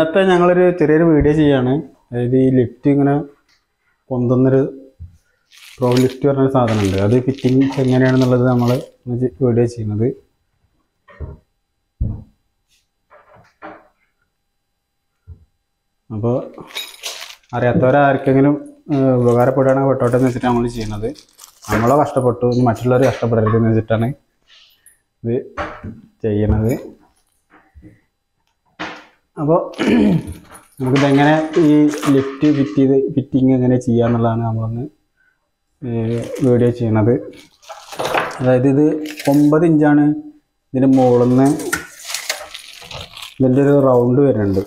ഇന്നത്തെ ഞങ്ങളൊരു ചെറിയൊരു വീഡിയോ ചെയ്യാണ്. അതായത് ഈ ലിഫ്റ്റ് ഇങ്ങനെ പൊന്തുന്നൊരു പ്രോ ലിഫ്റ്റ് പറഞ്ഞൊരു സാധനമുണ്ട്. അത് ഫിറ്റിംഗ് എങ്ങനെയാണെന്നുള്ളത് നമ്മൾ വീഡിയോ ചെയ്യുന്നത്. അപ്പോൾ അറിയാത്തവരാർക്കെങ്കിലും ഉപകാരപ്പെടുകയാണെങ്കിൽ പെട്ടോട്ടെ എന്ന് വെച്ചിട്ട് നമ്മൾ ചെയ്യുന്നത്. നമ്മളോ കഷ്ടപ്പെട്ടു മറ്റുള്ളവർ കഷ്ടപ്പെടരുത് എന്ന് വെച്ചിട്ടാണ് ഇത് ചെയ്യണത്. അപ്പോൾ നമുക്കിതെങ്ങനെ ഈ ലിഫ്റ്റ് ഫിറ്റ് ചെയ്ത് ഫിറ്റിങ് എങ്ങനെ ചെയ്യാന്നുള്ളതാണ് നമ്മളൊന്ന് വീഡിയോ ചെയ്യണത്. അതായത് ഇത് ഒമ്പത് ഇഞ്ചാണ് ഇതിന്റെ മുകളിൽ നിന്ന് ഒരു റൗണ്ട് വരുന്നുണ്ട്.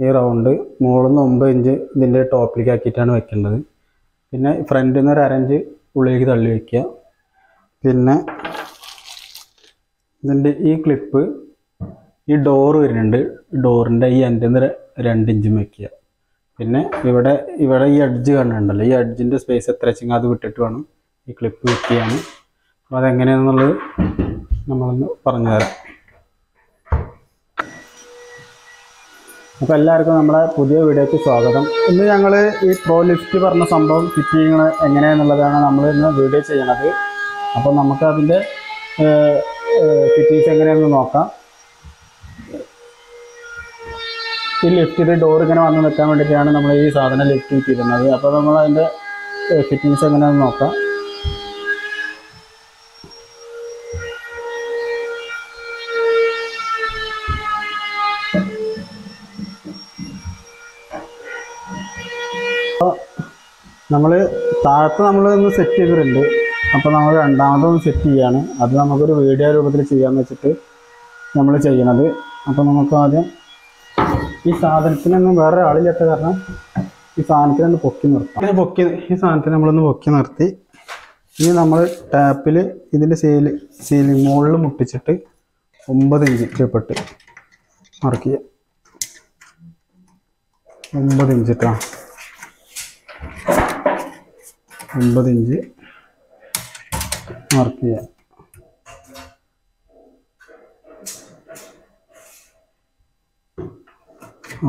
ഈ റൗണ്ട് മുകളിൽ നിന്ന് ഒമ്പത് ഇഞ്ച് ഇതിന്റെ ടോപ്പിലേക്ക് ആക്കിയിട്ടാണ് വെക്കേണ്ടത്. പിന്നെ ഫ്രണ്ടിൽ നിന്ന് ഒരു അരഞ്ച് ഉള്ളിലേക്ക് തള്ളി വയ്ക്കുക പിന്നെ ഇതിന്റെ ഈ ക്ലിപ്പ് ഈ ഡോറ് വരുന്നുണ്ട്. ഡോറിന്റെ ഈ എന്റെ രണ്ട് ഇഞ്ചും വെക്കുക. പിന്നെ ഇവിടെ ഇവിടെ ഈ അഡ്ജ് കാണുന്നുണ്ടല്ലോ. ഈ അഡ്ജിന്റെ സ്പേസ് എത്ര വെച്ചെങ്കിൽ അത് വിട്ടിട്ട് വേണം ഈ ക്ലിപ്പ് വെക്കുകയാണ്. അപ്പോൾ അതെങ്ങനെയാണെന്നുള്ളത് നമ്മളൊന്ന് പറഞ്ഞു തരാം അപ്പോൾ എല്ലാവർക്കും നമ്മുടെ പുതിയ വീഡിയോയ്ക്ക് സ്വാഗതം. ഇന്ന് ഞങ്ങൾ ഈ പ്രോ ലിഫ്റ്റ് പറഞ്ഞ സംഭവം ഫിറ്റ് ചെയ്യുന്നത് എങ്ങനെയാണെന്നുള്ളതാണ് നമ്മൾ ഇന്ന് വീഡിയോ ചെയ്യണത് അപ്പോൾ നമുക്ക് ഫിറ്റിങ്സ് എങ്ങനെയാണെന്ന് നോക്കാം. ഈ ലിഫ്റ്റിൽ ഡോർ ഇങ്ങനെ വന്ന് നിൽക്കാൻ വേണ്ടിയിട്ടാണ് നമ്മൾ ഈ സാധനം ലിഫ്റ്റ് ചെയ്തിരുന്നത്. അപ്പോൾ നമ്മൾ അതിന്റെ ഫിറ്റിങ്സ് എങ്ങനെയാണെന്ന് നോക്കാം. നമ്മൾ താഴത്ത് നമ്മൾ ഒന്ന് സെറ്റ് ചെയ്തിട്ടുണ്ട്. അപ്പോൾ നമ്മൾ രണ്ടാമതൊന്ന് സെറ്റ് ചെയ്യാണ്. അത് നമുക്കൊരു വീഡിയോ രൂപത്തിൽ ചെയ്യാമെന്ന് വെച്ചിട്ട് നമ്മൾ ചെയ്യണത്. അപ്പോൾ നമുക്ക് ആദ്യം ഈ സാധനത്തിനൊന്നും വേറെ ആളില്ലാത്ത കാരണം ഈ സാധനത്തിനൊന്ന് പൊക്കി നിർത്താം. പൊക്കി ഈ സാധനത്തിന് നമ്മളൊന്ന് പൊക്കി നിർത്തി. ഇനി നമ്മൾ ടാപ്പിൽ ഇതിന്റെ സീൽ സീലിംഗ് മുകളിൽ മുട്ടിച്ചിട്ട് ഒമ്പത് ഇഞ്ച് ക്ലിപ്പിട്ട് മാർക്ക് ഒമ്പത് ഇഞ്ചിട്ടാണ് ഒമ്പത് ഇഞ്ച് മാർക്ക് ചെയ്യാം.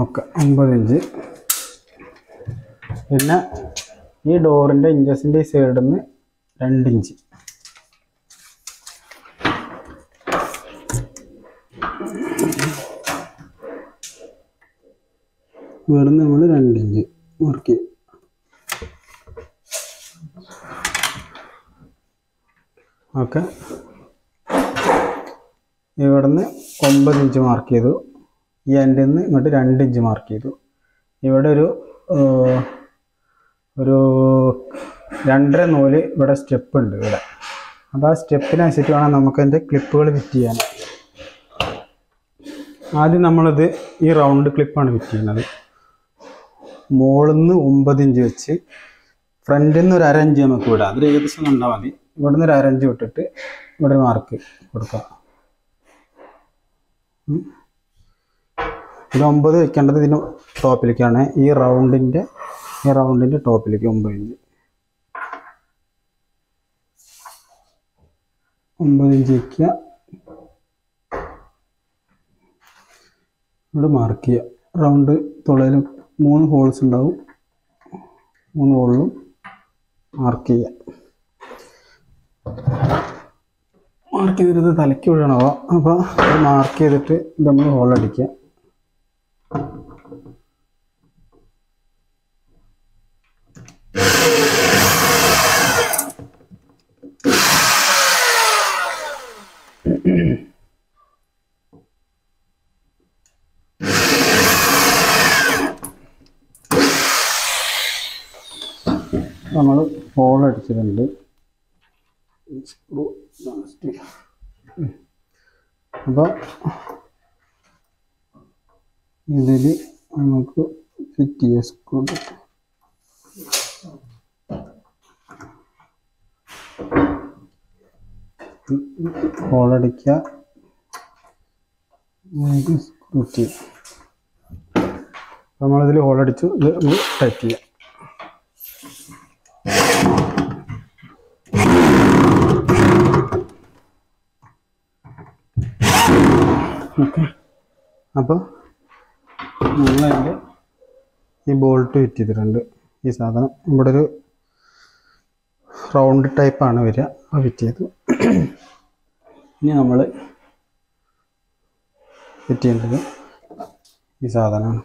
ഓക്കെ ഒമ്പത് ഇഞ്ച്. പിന്നെ ഈ ഡോറിന്റെ ഇഞ്ചസിന്റെ ഈ സൈഡിൽ നിന്ന് രണ്ട് ഇഞ്ച്. ഇവിടുന്ന് നമ്മൾ രണ്ട് ഇഞ്ച് ചെയ്യും. ഓക്കെ. ഇവിടുന്ന് ഒമ്പത് ഇഞ്ച് മാർക്ക് ചെയ്തു. ഈ എന്റെ നിന്ന് ഇങ്ങോട്ട് രണ്ട് ഇഞ്ച് മാർക്ക് ചെയ്തു. ഇവിടെ ഒരു ഒരു രണ്ടര നൂൽ ഇവിടെ സ്റ്റെപ്പ് ഉണ്ട് ഇവിടെ. അപ്പോൾ ആ സ്റ്റെപ്പിനനുസരിച്ച് വേണം നമുക്ക് അതിന്റെ ക്ലിപ്പുകൾ ഫിറ്റ് ചെയ്യാൻ. ആദ്യം നമ്മളിത് ഈ റൗണ്ട് ക്ലിപ്പാണ് ഫിറ്റ് ചെയ്യുന്നത്. മുകളിൽ നിന്ന് ഒമ്പത് ഇഞ്ച് വെച്ച് ഫ്രണ്ടിൽ നിന്ന് ഒരു അര ഇഞ്ച് നമുക്ക് വിടാം. അതിൽ ഏകദേശം കണ്ടാൽ മതി. ഇവിടെ നിന്ന് ഒരു അരഞ്ച് വിട്ടിട്ട് ഇവിടെ ഒരു മാർക്ക് കൊടുക്കാം. ഇത് ഒമ്പത് വെക്കേണ്ടത് ഇതിന് ടോപ്പിലേക്കാണ്. ഈ റൗണ്ടിന്റെ ഈ റൗണ്ടിന്റെ ടോപ്പിലേക്ക് ഒമ്പത് ഇഞ്ച്. ഒമ്പത് ഇഞ്ച് വയ്ക്കുക ഇവിടെ മാർക്ക് ചെയ്യുക. റൗണ്ട് തുളയിൽ മൂന്ന് ഹോൾസ് ഉണ്ടാവും. മൂന്ന് ഹോളിലും മാർക്ക് ചെയ്യുക. മാർക്ക് ചെയ്തിട്ട് തലയ്ക്ക് വീഴണോ അപ്പോൾ അത് മാർക്ക് ചെയ്തിട്ട് ഇത് നമ്മൾ ഹോൾ അടിക്കുക. നമ്മൾ ഹോൾ അടിച്ചിട്ടുണ്ട്. സ്ക്രൂ അപ്പോൾ ഇതിൽ നമുക്ക് ഫിറ്റ് ചെയ്യാം സ്ക്രൂ ഹോൾ നമുക്ക് ചെയ്യാം നമ്മളിതിൽ ഹോൾ അടിച്ചു. ഇത് ടൈറ്റ് ചെയ്യാം. ഓക്കെ. അപ്പോൾ നമ്മളതിന്റെ ഈ ബോൾട്ട് ഫിറ്റ് ചെയ്തിട്ടുണ്ട്. ഈ സാധനം ഇവിടെ ഒരു റൗണ്ട് ടൈപ്പാണ് വരിക. അത് ഫിറ്റ് ചെയ്തു. ഇനി നമ്മൾ ഫിറ്റ് ചെയ്യേണ്ടത് ഈ സാധനമാണ്.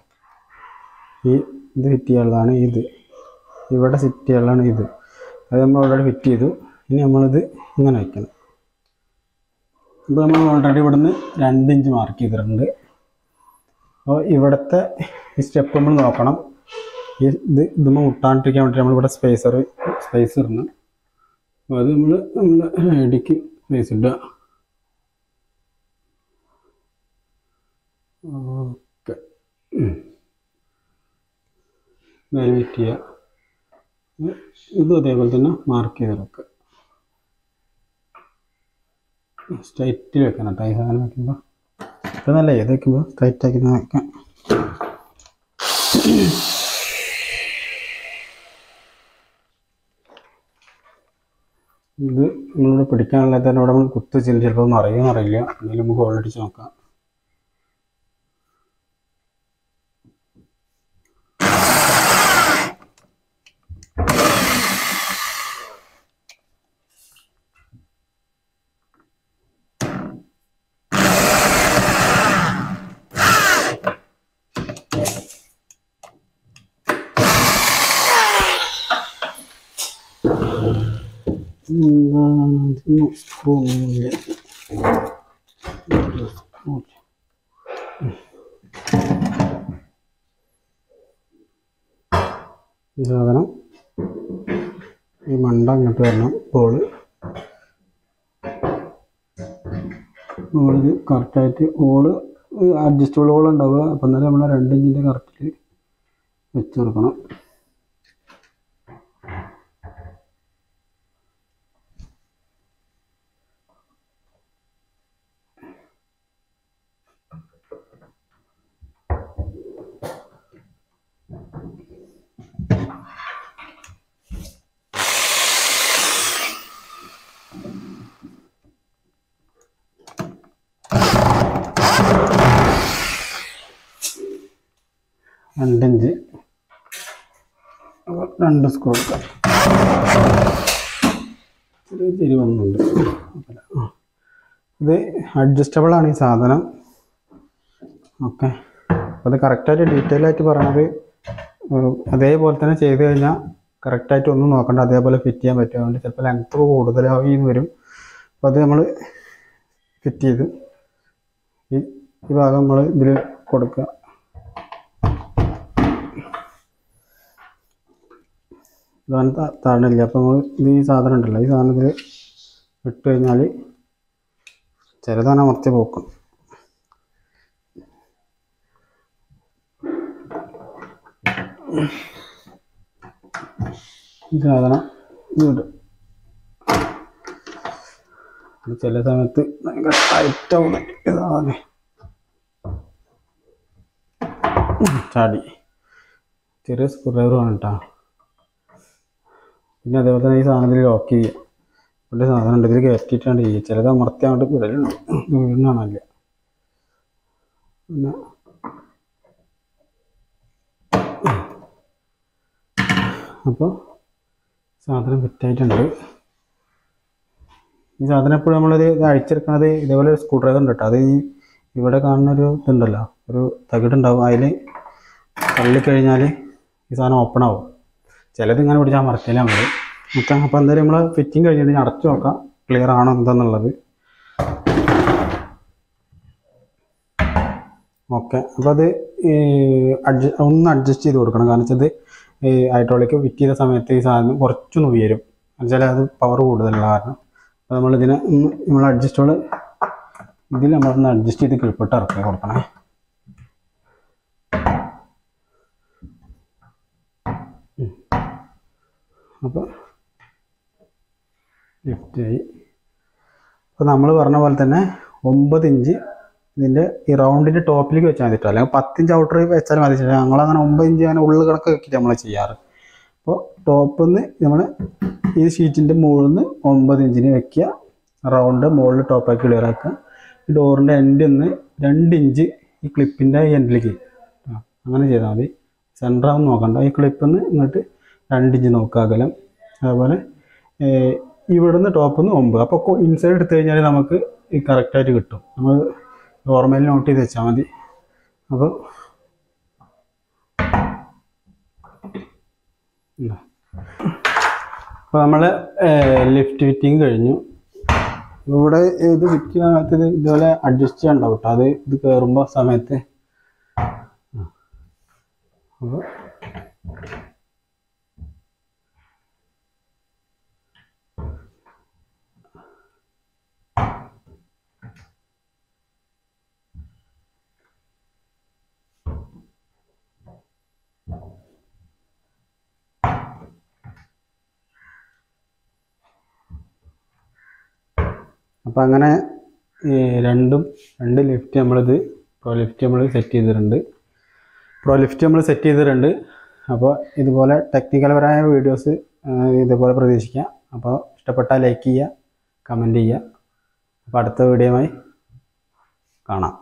ഈ ഇത് ഫിറ്റ് ചെയ്യാനുള്ളതാണ് ഇത്. ഇവിടെ ഫിറ്റ് ചെയ്യാനുള്ളതാണ് ഇത്. അത് നമ്മൾ ഓൾറെഡി ഫിറ്റ് ചെയ്തു. ഇനി നമ്മളിത് ഇങ്ങനെ വയ്ക്കണം ഇപ്പോൾ നമ്മൾ ഓൾറെഡി ഇവിടുന്ന് രണ്ട് ഇഞ്ച് മാർക്ക് ചെയ്തിട്ടുണ്ട്. അപ്പോൾ ഇവിടുത്തെ സ്റ്റെപ്പ് നമ്മൾ നോക്കണം. ഈ ഇത് ഇതുമ്പോൾ മുട്ടാണ്ടിരിക്കാൻ നമ്മൾ ഇവിടെ സ്പേസർ സ്പേസ് ഇടണം അപ്പോൾ അത് നമ്മൾ നമ്മൾ ഇടിക്ക് സ്പേസ് ഇടുക. ഓക്കെ. വെയിറ്റ് ചെയ്യുക. ഇത് അതേപോലെ തന്നെ മാർക്ക് ചെയ്ത് വെക്കുക സ്ട്രൈറ്റിൽ വെക്കണം. കേട്ടോ ഈ സാധനം വെക്കുമ്പോൾ ഇപ്പം നല്ല ഏത് വെക്കുമ്പോൾ സ്ട്രൈറ്റ് ആക്കി വെക്കാം. ഇത് നമ്മളിവിടെ പിടിക്കാനുള്ളത് തന്നെ ഇവിടെ നമ്മൾ കുത്തി ചെല്ലും ചിലപ്പോൾ മറിയുമെന്ന് അറിയില്ല എന്തെങ്കിലും നമുക്ക് ഓൾറെഡി നോക്കാം. എന്താണ് ഇതിന് സ്ക്രൂ ഈ സാധനം ഈ മണ്ട അങ്ങോട്ട് വരണം. ബോൾ ബോളിൽ കറക്റ്റായിട്ട് ഓൾ അഡ്ജസ്റ്റബിൾ ഓൾ ഉണ്ടാവുക അപ്പം എന്നാലും നമ്മൾ രണ്ട് ഇഞ്ചിന്റെ കറക്റ്റിൽ വെച്ച് കൊടുക്കണം. രണ്ടിഞ്ച്. രണ്ട് സ്ക്രൂ എടുക്കാം ചെറിയ. ആ. ഇത് അഡ്ജസ്റ്റബിൾ ആണ് ഈ സാധനം. ഓക്കെ. അപ്പോൾ അത് കറക്റ്റായിട്ട് ഡീറ്റെയിൽ ആയിട്ട് പറയണത് അതേപോലെ തന്നെ ചെയ്ത് കഴിഞ്ഞാൽ കറക്റ്റായിട്ട് ഒന്നും നോക്കണ്ട. അതേപോലെ ഫിറ്റ് ചെയ്യാൻ പറ്റും. അതുകൊണ്ട് ചിലപ്പോൾ ലെങ്ത്ത് കൂടുതലായി വരും. അപ്പോൾ അത് നമ്മൾ ഫിറ്റ് ചെയ്ത് ഈ ഭാഗം നമ്മൾ ഇതിൽ കൊടുക്കുക. ഇതാണ് താഴണില്ല? അപ്പോൾ നമ്മൾ ഇത് ഈ സാധനം ഉണ്ടല്ലോ ഈ സാധനത്തിൽ ഇട്ട് കഴിഞ്ഞാൽ ചെറുതാണ് അമർത്തി പോക്കും. ഈ സാധനം ഇത് ചില സമയത്ത് ഭയങ്കര ടൈറ്റാവുന്ന ഇതാണ് ചാടി. ചെറിയ സ്ക്രൂ വേണം കേട്ടോ പിന്നെ അതേപോലെ തന്നെ ഈ സാധനത്തിൽ ലോക്ക് ചെയ്യുക. ഇവിടെ സാധനം ഉണ്ട്. ഇതിൽ കയറ്റിയിട്ടാണ് ചെയ്യുക. ചിലത് അമർത്തി അങ്ങോട്ട് വിടലുണ്ട്. വീടിനാണല്ല പിന്നെ അപ്പോൾ സാധനം ഫിറ്റായിട്ടുണ്ട്. ഈ സാധനം എപ്പോഴും നമ്മളിത് ഇത് അഴിച്ചെടുക്കണത് ഇതേപോലെ ഒരു സ്ക്രൂ ഡ്രൈവർ ഉണ്ട് കേട്ടോ. അത് ഈ ഇവിടെ കാണുന്ന ഒരു ഇതുണ്ടല്ലോ. ഒരു തകിടുണ്ടാവും. അതിൽ തള്ളിക്കഴിഞ്ഞാൽ ഈ സാധനം ഓപ്പൺ ആവും. ചിലത് ഇങ്ങനെ പിടിച്ചാൽ മറക്കില്ല നമ്മൾ നോക്കാം അപ്പോൾ എന്തായാലും നമ്മൾ ഫിറ്റിംഗ് കഴിഞ്ഞിട്ട് അടച്ചു നോക്കാം. ക്ലിയർ ആണോ എന്താണെന്നുള്ളത് ഓക്കെ അപ്പോൾ അത് അഡ്ജസ്റ്റ് ഒന്ന് അഡ്ജസ്റ്റ് ചെയ്ത് കൊടുക്കണം. കാരണം വെച്ചാൽ ഈ ഹൈഡ്രോളിക് ഫിറ്റ് ചെയ്ത സമയത്ത് ഈ സാധനം കുറച്ചൊന്ന് ഉയരും. എന്നുവെച്ചാൽ അത് പവർ കൂടുതലുള്ള കാരണം. അപ്പോൾ നമ്മളിതിനെ ഒന്ന് നമ്മൾ അഡ്ജസ്റ്റോൾ ഇതിൽ നമ്മളൊന്ന് അഡ്ജസ്റ്റ് ചെയ്ത് കിളിപ്പിട്ട് ഇറക്കി കൊടുക്കണേ. അപ്പോൾ ലിഫ്റ്റായി അപ്പോൾ നമ്മൾ പറഞ്ഞ പോലെ തന്നെ ഒമ്പത് ഇഞ്ച് ഇതിന്റെ ഈ റൗണ്ടിന്റെ ടോപ്പിലേക്ക് വെച്ചാൽ മതി അല്ലെങ്കിൽ പത്തിഞ്ച് ഔട്ടർ വെച്ചാൽ മതി. ഞങ്ങളങ്ങനെ ഒമ്പത് ഇഞ്ച് അങ്ങനെ ഉള്ളു കണക്ക് വെക്കിയിട്ട് നമ്മൾ ചെയ്യാറ്. അപ്പോൾ ടോപ്പിൽ നിന്ന് നമ്മൾ ഈ ഷീറ്റിന്റെ മുകളിൽ നിന്ന് ഒമ്പത് ഇഞ്ചിന് വെക്കുക. റൗണ്ട് മുകളിൽ ടോപ്പാക്കി ക്ലിയർ ആക്കുക ഡോറിന്റെ എൻഡിൽ നിന്ന് രണ്ട് ഇഞ്ച് ഈ ക്ലിപ്പിന്റെ എൻഡിലേക്ക്. അങ്ങനെ ചെയ്താൽ മതി. സെന്റർ നോക്കണ്ട. ഈ ക്ലിപ്പിൽ നിന്ന് ഇങ്ങോട്ട് രണ്ട് ഇഞ്ച് നോക്കുക അതുപോലെ ഇവിടുന്ന് ടോപ്പിൽ നിന്ന് ഒമ്പത്. അപ്പോൾ ഇൻസൈഡ് എടുത്തു കഴിഞ്ഞാൽ നമുക്ക് ഈ കറക്റ്റായിട്ട് കിട്ടും. നമ്മൾ ഓർമ്മയിൽ നോട്ട് ചെയ്ത് വെച്ചാൽ മതി. അപ്പോൾ അപ്പോൾ നമ്മൾ ലിഫ്റ്റ് ഫിറ്റിങ് കഴിഞ്ഞു. ഇവിടെ ഇത് ഫിറ്റ് ചെയ്യാത്ത ഇത് ഇതുപോലെ അഡ്ജസ്റ്റ് ചെയ്യണ്ടാവും കേട്ടോ അത് ഇത് കയറുമ്പോൾ സമയത്ത്. അപ്പോൾ അപ്പോൾ അങ്ങനെ രണ്ടും രണ്ട് ലിഫ്റ്റ് നമ്മളിത് പ്രോ ലിഫ്റ്റ് നമ്മൾ സെറ്റ് ചെയ്തിട്ടുണ്ട്. പ്രോ ലിഫ്റ്റ് നമ്മൾ സെറ്റ് ചെയ്തിട്ടുണ്ട്. അപ്പോൾ ഇതുപോലെ ടെക്നിക്കൽപരമായ വീഡിയോസ് ഇതുപോലെ പ്രതീക്ഷിക്കാം അപ്പോൾ ഇഷ്ടപ്പെട്ടാൽ ലൈക്ക് ചെയ്യുക കമന്റ് ചെയ്യുക. അപ്പോൾ അടുത്ത വീഡിയോയുമായി കാണാം.